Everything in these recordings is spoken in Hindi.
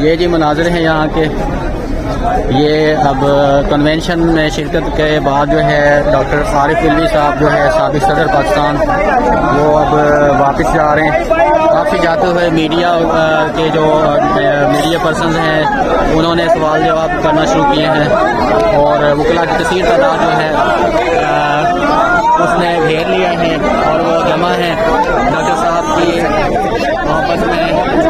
ये जी मनाजर हैं यहाँ के। ये अब कन्वेंशन में शिरकत के बाद जो है डॉक्टर आरिफ इल्वी साहब जो है सबक सदर पाकिस्तान, वो अब वापस जा रहे हैं। काफ़ी जाते हुए मीडिया के जो मीडिया पर्सन हैं, उन्होंने सवाल जवाब करना शुरू किए हैं। और वकला की तस्वीर तादाद जो है उसने घेर लिया है और वो जमा है। डॉक्टर साहब की मोहब्बत में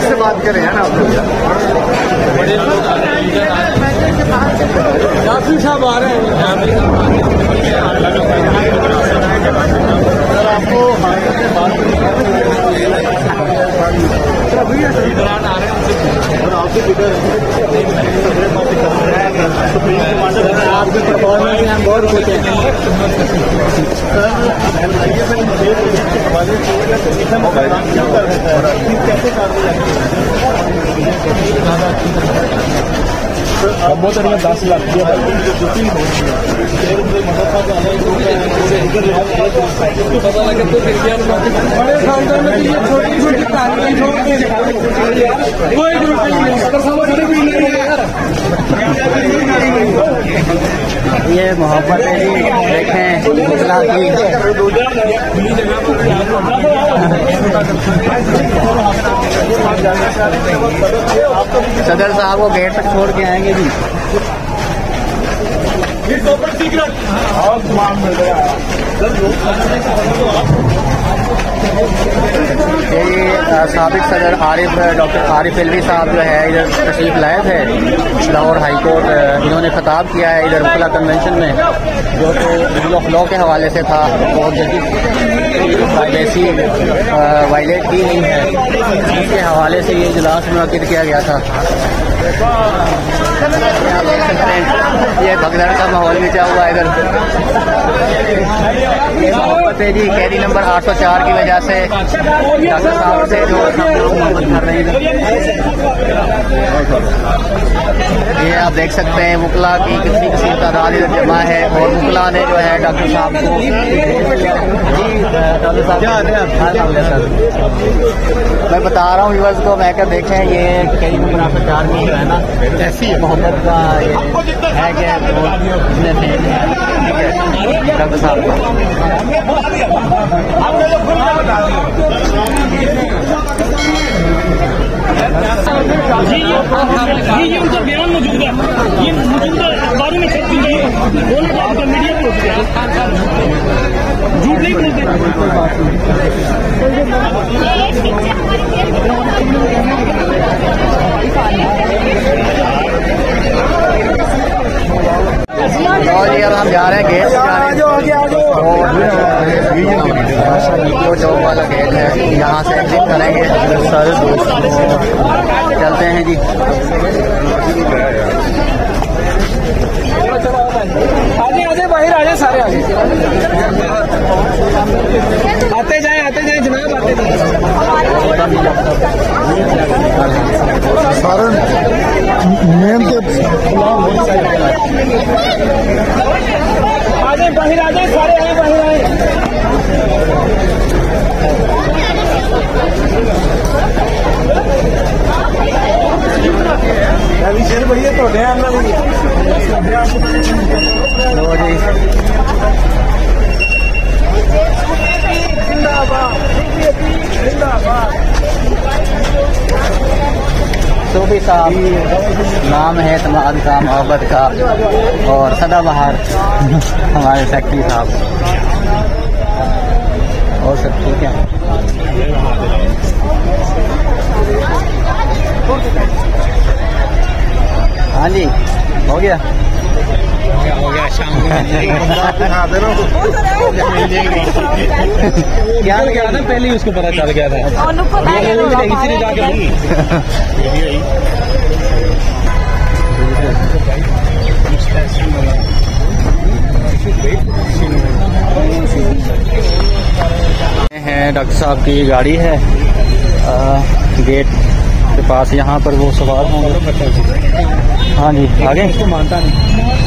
से बात करें है ना काफ़ी साहब आ रहे हैं आपको पिटर सुप्रीम कमांडर है। आपके परफॉर्मेंस हम बहुत खुश हैं कैसे बहुत दस लाख पता लगे तो फिर क्या बड़े काउंटर में ये छोटी छोटी कहानियाँ छोड़ के कोई ज़रूरत नहीं है अगर समझ नहीं ये मोहब्बत है, देखें सदर साहब को गेट तक छोड़ के आएँगे जी। ये सबक सदर आरिफ, डॉक्टर आरिफ एलवी साहब जो है इधर तशरीफ़ लाए थे। लाहौर हाई कोर्ट इन्होंने खिताब किया है इधर वकला कन्वेंशन में, जो तो रूल ऑफ़ लॉ के हवाले से था। बहुत जल्दी प्राइवेसी वायलेट की गई है। इसके हवाले से ये इजलास मुनद किया गया था। ये भगदड़ का माहौल बिचा हुआ है इधर जी कैदी नंबर 804 की वजह से डॉक्टर साहब से जो लोग मोहब्बत कर रहे हैं। ये आप देख सकते हैं मुकला की किसी किसी तादाद इधर जमा है और मुकला ने जो है डॉक्टर साहब को मैं बता रहा हूँ व्यूवर्स को मैं क्या देखें ये कई नंबर आपका चार की जो है ना? ऐसी मोहब्बत का है है डॉक्टर साहब का। ये ये ये उनका बयान मौजूद है ये मौजूदा अखबारों में छप गई है बोलने का उनका मीडिया पे है झूठ नहीं और जी हम जा रहे हैं गेट और वीडियो वाला गेट है यहाँ से एग्जिट करेंगे सारे दोस्त चलते हैं जी आजे आजे बाहर आजे सारे आजे आते जाए आते जाए जनाब आते सारे मेन के आजे बाहर आजे सारे आए बाहर आए साहब नाम है तमाम का मोहब्बत का और सदाबहार हमारे फैक्ट्री साहब और सब ठीक है? हाँ जी, हो गया? शाम क्या क्या था पहले ही उसको पता चल गया था किसी डॉक्टर साहब की गाड़ी है। आ, गेट के पास यहाँ पर वो सवार होंगे। हाँ जी आगे? मानता नहीं